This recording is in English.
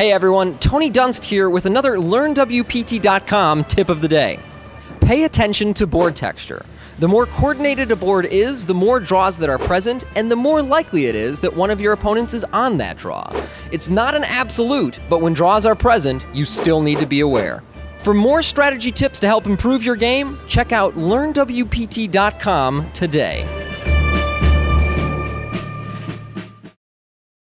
Hey everyone, Tony Dunst here with another LearnWPT.com tip of the day. Pay attention to board texture. The more coordinated a board is, the more draws that are present, and the more likely it is that one of your opponents is on that draw. It's not an absolute, but when draws are present, you still need to be aware. For more strategy tips to help improve your game, check out LearnWPT.com today.